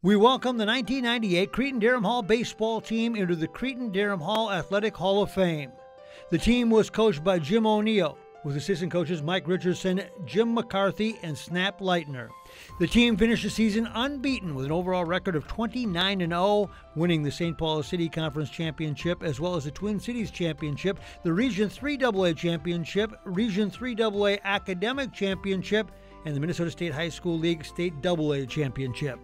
We welcome the 1998 Cretin Derham Hall baseball team into the Cretin Derham Hall Athletic Hall of Fame. The team was coached by Jim O'Neill, with assistant coaches Mike Richardson, Jim McCarthy, and Snap Leitner. The team finished the season unbeaten with an overall record of 29 0, winning the St. Paul City Conference Championship as well as the Twin Cities Championship, the Region 3 AA Championship, Region 3 AA Academic Championship, and the Minnesota State High School League State AA Championship.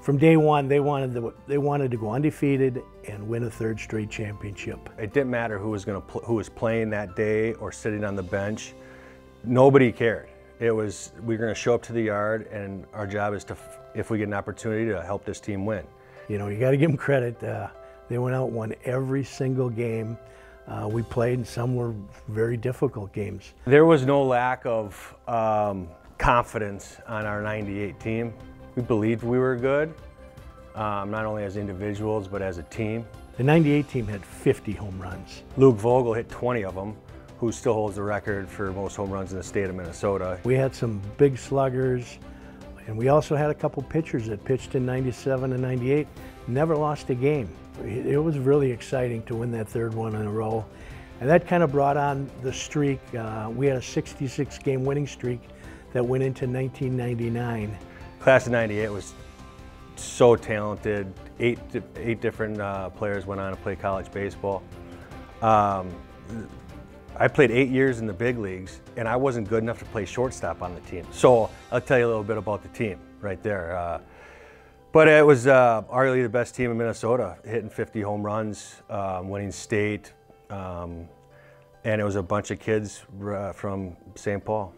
From day one, they wanted to, they wanted to go undefeated and win a third straight championship. It didn't matter who was going to who was playing that day or sitting on the bench. Nobody cared. It was we were going to show up to the yard, and our job is to, if we get an opportunity, to help this team win. You know, you got to give them credit. Uh, they went out, won every single game uh, we played, and some were very difficult games. There was no lack of um, confidence on our '98 team we believed we were good, um, not only as individuals, but as a team. The 98 team had 50 home runs. Luke Vogel hit 20 of them, who still holds the record for most home runs in the state of Minnesota. We had some big sluggers, and we also had a couple pitchers that pitched in 97 and 98, never lost a game. It was really exciting to win that third one in a row. And that kind of brought on the streak. Uh, we had a 66 game winning streak that went into 1999. Class of 98 was so talented. Eight, eight different uh, players went on to play college baseball. Um, I played eight years in the big leagues, and I wasn't good enough to play shortstop on the team. So I'll tell you a little bit about the team right there. Uh, but it was uh, arguably the best team in Minnesota, hitting 50 home runs, um, winning state, um, and it was a bunch of kids uh, from St. Paul.